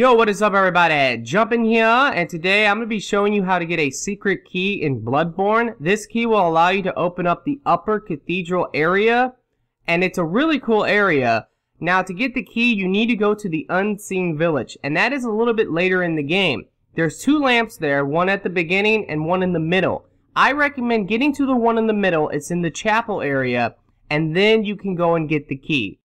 Yo, what is up everybody? Jumpin here, and today I'm going to be showing you how to get a secret key in Bloodborne. This key will allow you to open up the upper cathedral area, and it's a really cool area. Now, to get the key, you need to go to the Unseen Village, and that is a little bit later in the game. There's two lamps there, one at the beginning and one in the middle. I recommend getting to the one in the middle, it's in the chapel area, and then you can go and get the key.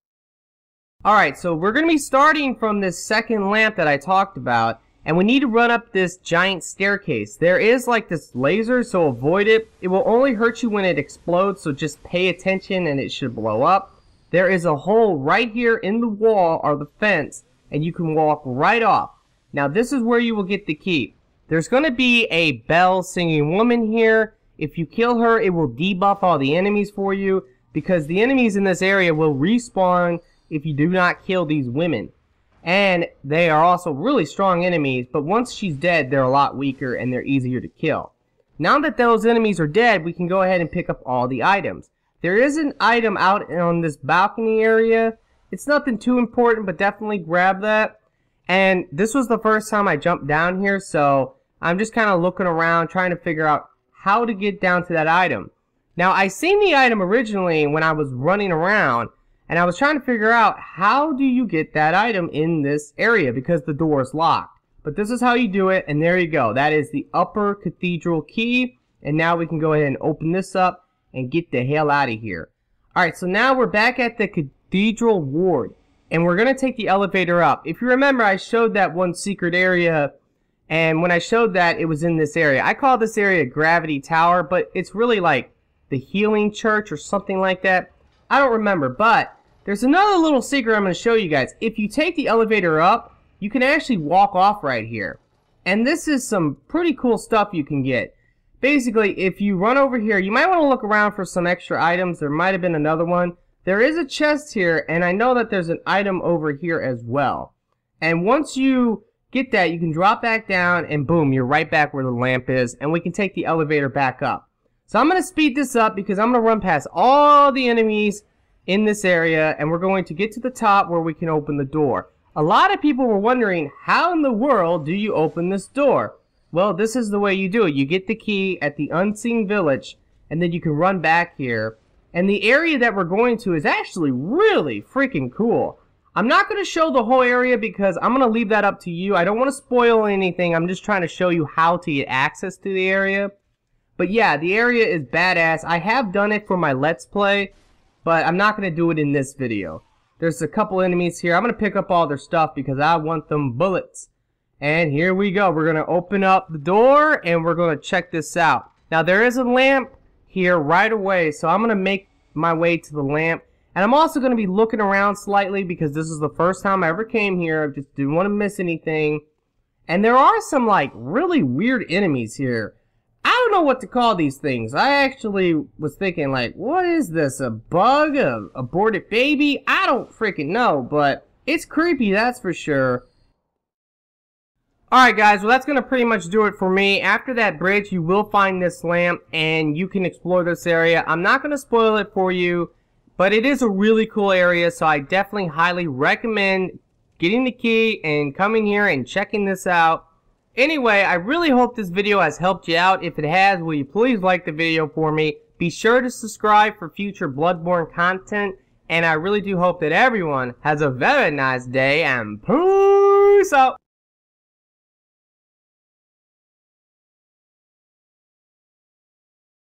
Alright, so we're going to be starting from this second lamp that I talked about, and we need to run up this giant staircase. There is like this laser, so avoid it. It will only hurt you when it explodes, so just pay attention and it should blow up. There is a hole right here in the wall or the fence, and you can walk right off. Now this is where you will get the key. There's going to be a bell singing woman here. If you kill her, it will debuff all the enemies for you, because the enemies in this area will respawn if you do not kill these women. And they are also really strong enemies, but once she's dead, they're a lot weaker and they're easier to kill. Now that those enemies are dead, we can go ahead and pick up all the items. There is an item out on this balcony area. It's nothing too important, but definitely grab that. And this was the first time I jumped down here, so I'm just kind of looking around, trying to figure out how to get down to that item. Now, I seen the item originally when I was running around, and I was trying to figure out how do you get that item in this area because the door is locked. But this is how you do it, and there you go. That is the upper cathedral key. And now we can go ahead and open this up and get the hell out of here. Alright, so now we're back at the cathedral ward. And we're going to take the elevator up. If you remember, I showed that one secret area. And when I showed that, it was in this area. I call this area Gravity Tower, but it's really like the Healing Church or something like that. I don't remember, but there's another little secret I'm going to show you guys. If you take the elevator up, you can actually walk off right here. And this is some pretty cool stuff you can get. Basically, if you run over here, you might want to look around for some extra items. There might have been another one. There is a chest here, and I know that there's an item over here as well. And once you get that, you can drop back down, and boom, you're right back where the lamp is, and we can take the elevator back up. So I'm going to speed this up because I'm going to run past all the enemies in this area and we're going to get to the top where we can open the door. A lot of people were wondering, how in the world do you open this door? Well, this is the way you do it. You get the key at the Unseen Village and then you can run back here. And the area that we're going to is actually really freaking cool. I'm not going to show the whole area because I'm going to leave that up to you. I don't want to spoil anything. I'm just trying to show you how to get access to the area. But yeah, the area is badass. I have done it for my Let's Play but I'm not going to do it in this video. There's a couple enemies here. I'm going to pick up all their stuff because I want them bullets. And here we go. We're going to open up the door and we're going to check this out. Now there is a lamp here right away, so I'm going to make my way to the lamp. And I'm also going to be looking around slightly because this is the first time I ever came here. I just didn't want to miss anything. And there are some like really weird enemies here don't know what to call these things. I actually was thinking, like, what is this? A bug? A aborted baby? I don't freaking know, but it's creepy, that's for sure. Alright guys, well that's going to pretty much do it for me. After that bridge, you will find this lamp, and you can explore this area. I'm not going to spoil it for you, but it is a really cool area, so I definitely highly recommend getting the key and coming here and checking this out. Anyway, I really hope this video has helped you out. If it has, will you please like the video for me? Be sure to subscribe for future Bloodborne content. And I really do hope that everyone has a very nice day and peace out.